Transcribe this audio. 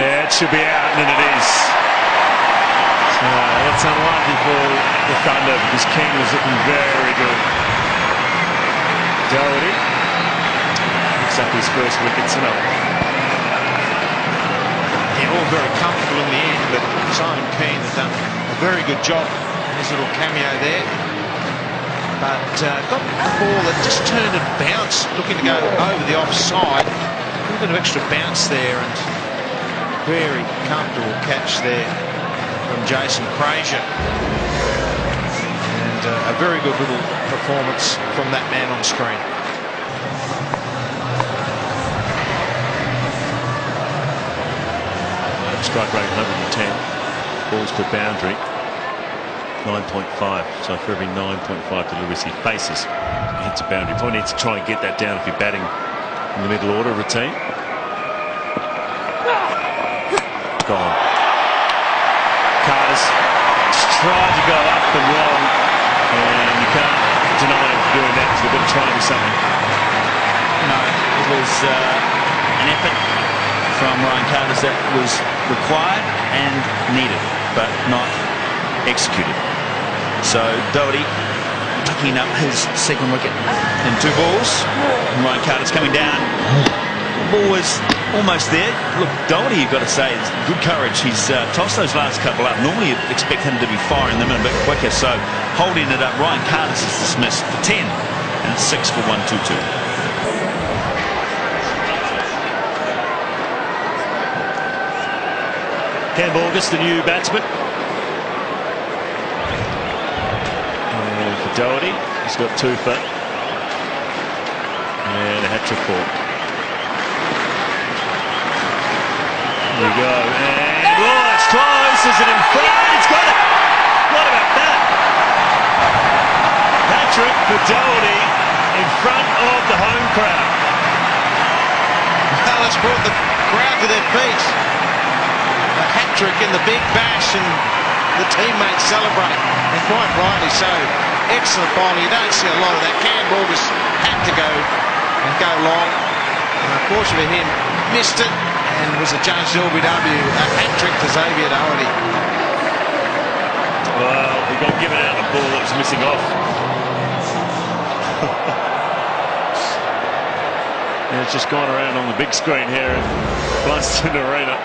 Yeah, it should be out, and then it is. So that's unlucky for the Thunder because King was looking very good. Doherty picks up his first wicket tonight. Yeah, all very comfortable in the end, but Simon Keen has done a very good job in his little cameo there. But uh, got a ball that just turned and bounced, looking to go over the offside. Little bit of extra bounce there, and very comfortable catch there from Jason Frazier. And uh, a very good little performance from that man on screen. Strike rate 110. Balls per boundary 9.5. So for every 9.5 deliveries he faces, he hits a boundary. Probably needs to try and get that down if you're batting in the middle order of routine. Gone. Carters tried to go up and wrong, and you can't deny him doing that because they've got to do something. No, it was uh, an effort from Ryan Carters that was required and needed, but not executed. So Doherty picking up his second wicket in two balls. Ryan Carters coming down. The ball was almost there. Look, Doherty, you've got to say, good courage. He's uh, tossed those last couple up. Normally you'd expect him to be firing them in a bit quicker. So holding it up, Ryan Carters is dismissed for 10. And it's 6 for 1-2-2. Cam August, the new batsman. Doherty, he's got two for. And a hat trick for. There we go. And oh, it's close. Is it in front? It's got it. What about that? Hat trick for Doherty in front of the home crowd. Well, it's brought the crowd to their feet. A hat trick in the big bash, and the teammates celebrate, and quite rightly so. Excellent bowling. You don't see a lot of that. Cam August had to go and go long. And unfortunately for him, missed it and was adjudged LBW. A hat trick to Xavier Doherty. Well, he got given out a ball that was missing off. and it's just gone around on the big screen here at Blundstone Arena.